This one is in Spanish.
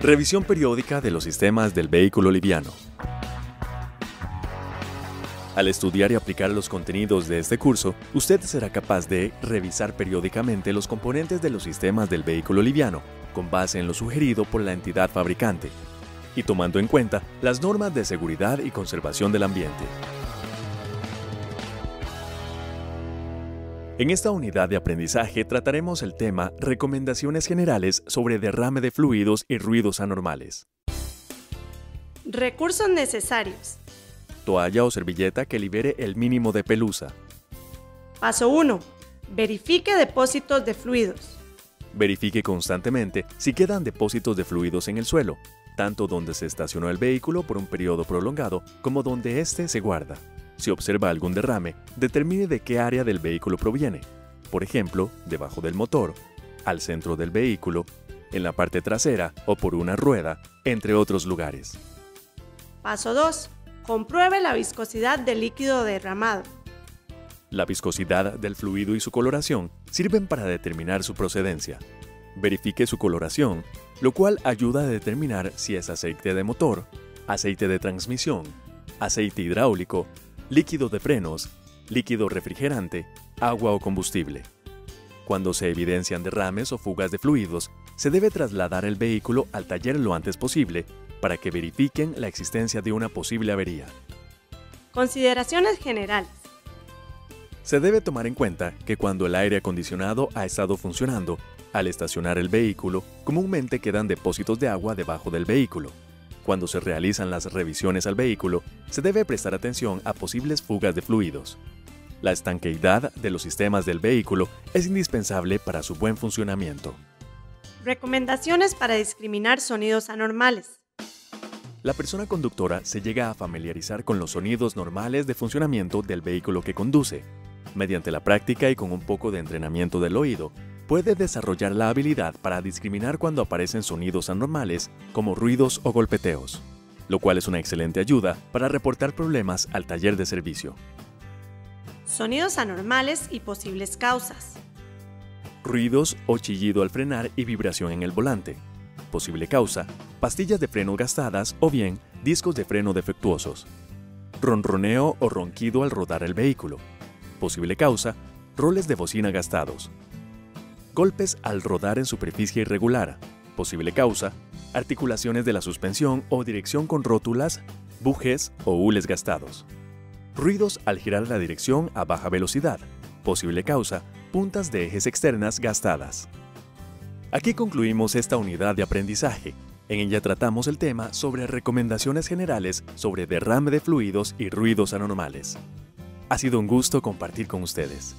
Revisión periódica de los sistemas del vehículo liviano. Al estudiar y aplicar los contenidos de este curso, usted será capaz de revisar periódicamente los componentes de los sistemas del vehículo liviano, con base en lo sugerido por la entidad fabricante, y tomando en cuenta las normas de seguridad y conservación del ambiente. En esta unidad de aprendizaje trataremos el tema Recomendaciones generales sobre derrame de fluidos y ruidos anormales. Recursos necesarios. Toalla o servilleta que libere el mínimo de pelusa. Paso 1. Verifique depósitos de fluidos. Verifique constantemente si quedan depósitos de fluidos en el suelo, tanto donde se estacionó el vehículo por un periodo prolongado como donde éste se guarda. Si observa algún derrame, determine de qué área del vehículo proviene. Por ejemplo, debajo del motor, al centro del vehículo, en la parte trasera o por una rueda, entre otros lugares. Paso 2. Compruebe la viscosidad del líquido derramado. La viscosidad del fluido y su coloración sirven para determinar su procedencia. Verifique su coloración, lo cual ayuda a determinar si es aceite de motor, aceite de transmisión, aceite hidráulico líquido de frenos, líquido refrigerante, agua o combustible. Cuando se evidencian derrames o fugas de fluidos, se debe trasladar el vehículo al taller lo antes posible para que verifiquen la existencia de una posible avería. Consideraciones generales. Se debe tomar en cuenta que cuando el aire acondicionado ha estado funcionando, al estacionar el vehículo, comúnmente quedan depósitos de agua debajo del vehículo, cuando se realizan las revisiones al vehículo, se debe prestar atención a posibles fugas de fluidos. La estanqueidad de los sistemas del vehículo es indispensable para su buen funcionamiento. Recomendaciones para discriminar sonidos anormales. La persona conductora se llega a familiarizar con los sonidos normales de funcionamiento del vehículo que conduce. Mediante la práctica y con un poco de entrenamiento del oído, puede desarrollar la habilidad para discriminar cuando aparecen sonidos anormales como ruidos o golpeteos, lo cual es una excelente ayuda para reportar problemas al taller de servicio. Sonidos anormales y posibles causas. Ruidos o chillido al frenar y vibración en el volante. Posible causa, pastillas de freno gastadas o bien discos de freno defectuosos. Ronroneo o ronquido al rodar el vehículo. Posible causa, roles de bocina gastados. Golpes al rodar en superficie irregular. Posible causa, articulaciones de la suspensión o dirección con rótulas, bujes o hules gastados. Ruidos al girar la dirección a baja velocidad. Posible causa, puntas de ejes externas gastadas. Aquí concluimos esta unidad de aprendizaje. En ella tratamos el tema sobre recomendaciones generales sobre derrame de fluidos y ruidos anormales. Ha sido un gusto compartir con ustedes.